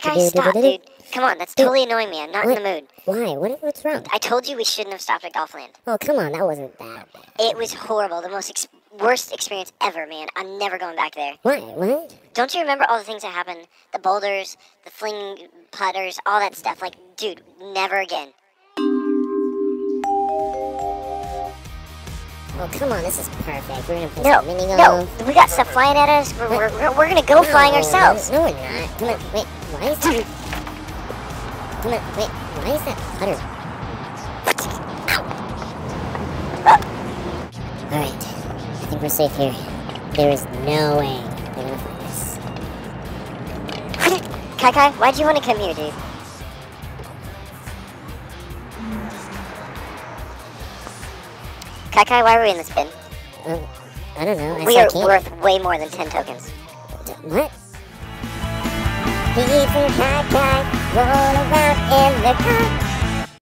Kai, stop, dude. Come on, that's totally annoying me. I'm not in the mood. Why? What, what's wrong? I told you we shouldn't have stopped at Golfland. Oh, come on, that wasn't that bad. It was horrible. The most ex- worst experience ever, man. I'm never going back there. What? What? Don't you remember all the things that happened? The boulders, the fling putters, all that stuff. Like, dude, never again. Oh, come on, this is perfect. We're gonna play No, some mini no, we got stuff flying at us. We're, we're, we're, we're gonna go No, flying ourselves. No, we're not. Come on, wait, why is that? Come on, wait, why is that putter? Alright, I think we're safe here. There is no way they're gonna find us. KyKy, why'd you want to come here, dude? KyKy, why are we in this bin? Um, I don't know. I We are worth way more than 10 tokens. What? He's and KyKy roll around in the car.